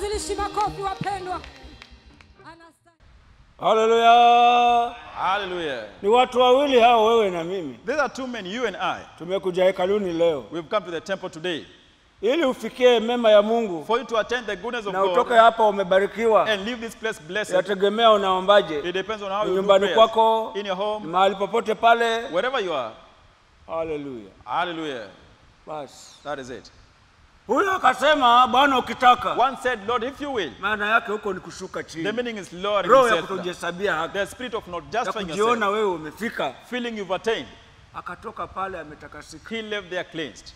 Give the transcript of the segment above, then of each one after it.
Mwanzilishi, makofi wapendwa. Haleluya. Haleluya! Ni watu wawili hao, wewe na mimi. These are two men, you and I. Tumekuja hekaluni leo We've come to the temple today ili ufikie mema ya Mungu for you to attend the goodness of na utoke hapa umebarikiwa. and leave this place blessed. Yategemea unaombaje, It depends on how you nyumbani kwako, in your home, mahali popote pale. wherever you are. Haleluya! Haleluya. Bas. That is it. Huyo akasema, Bwana ukitaka. One said, Lord, if you will. Maana yake huko ni kushuka chini The meaning is Lord roho ya kutojihesabia haki, The spirit of not justifying kujiona yourself, wewe umefika. feeling you've attained. Akatoka pale ametakasika. He left there cleansed.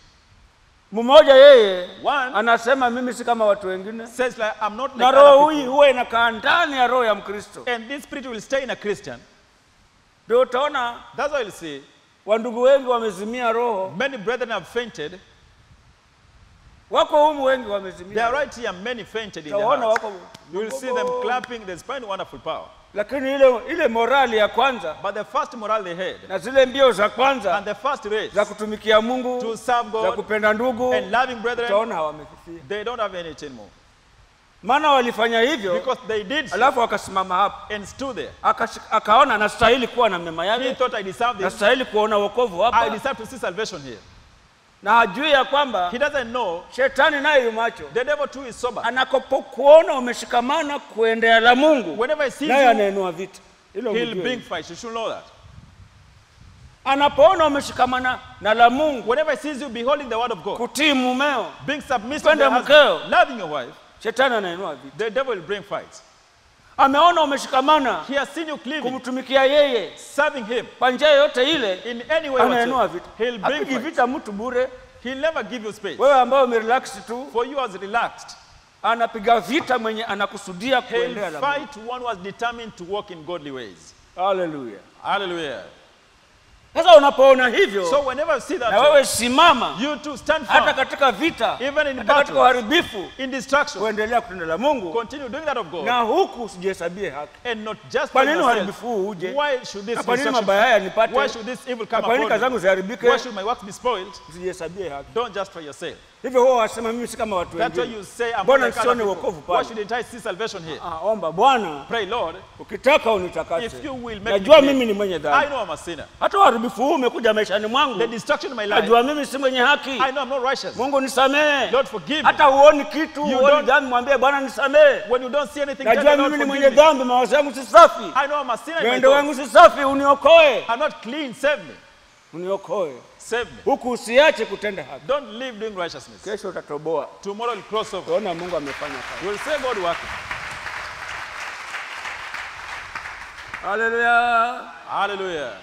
Mmoja yeye One anasema mimi si kama watu wengine, says like, I'm not na like roho hii huwa inakaa ndani ya roho ya Mkristo. And this spirit will stay in a Christian. Ndio utaona That's why you'll see wandugu wengi wamezimia roho, many brethren have fainted. Wako humu wengi wamezimia. They are right here, many fainted in their house. You will see them clapping, they find wonderful power. lakini ile, ile morali ya kwanza But the first morale they had, na zile mbio za kwanza and the first race za kutumikia Mungu to serve God, za kupenda ndugu, and loving brethren, utaona wamefifia. they don't have anything more. maana walifanya hivyo, Because they did alafu akasimama hapo and stood there. Akash- akaona anastahili kuwa na mema He thought I deserve this. nastahili kuona wokovu I hapa, deserve to see salvation here. Na hajui ya kwamba He doesn't know shetani naye yumacho the devil too is sober. anakopokuona umeshikamana kuendea la Mungu, Whenever he sees naye you, anainua vita. Hilo he'll mjue. bring fights. You should know that. Anapoona umeshikamana na la Mungu, Whenever he sees you beholding the word of God, kutii mumeo, being submissive to your husband, mkeo. loving your wife, shetani anainua vita. the devil will bring fights. Ameona umeshikamana He cleaving, kumtumikia yeye serving him kwa njia yoyote ile, in any way anainua vita. Apigi vita mtu bure. He'll never give you space. Wewe ambaye umerelax tu, For you as relaxed, anapiga vita mwenye anakusudia he'll la fight one who determined to walk in godly ways. Haleluya. Hallelujah. Sasa unapoona hivyo, So whenever you see that na wewe simama you too stand hata katika vita, Even in hata katika battle, uharibifu, in destruction, kuendelea kutenda la Mungu continue doing that of God na huku usijihesabie haki. and not just Kwa nini uharibifu huu uje? Why should this kwa nini mabaya haya nipate? why should this evil come upon me kwa nini kazi zangu ziharibike? Why should my be spoiled? Usijihesabie haki. Don't justify yourself. Hivyo huwa wasema mimi si kama watu wengine. you say, I'm Mbona other wokovu pale? Why shouldn't should I see salvation here? Ah, omba Bwana, Pray, Lord, ukitaka unitakase. if you will make Najua mimi ni mwenye dhambi. I know I'm a sinner. Hata uharibifu huu umekuja maishani The mwangu, destruction in my life, najua mimi si mwenye haki. I know I'm not righteous. Mungu nisamehe. Lord, forgive me. Hata huoni kitu, huoni dhambi, mwambie Bwana nisamehe. When you don't see anything, Najua mimi ni mwenye dhambi, mawazo yangu si safi, I know I'm a sinner mwendo wangu si safi, uniokoe, I'm not clean. Save me. uniokoe. Save me. Huku usiache kutenda haki, Don't live doing righteousness. kesho utatoboa. Tomorrow will cross over. Tuona Mungu amefanya kazi. Will say God working. Hallelujah. Hallelujah.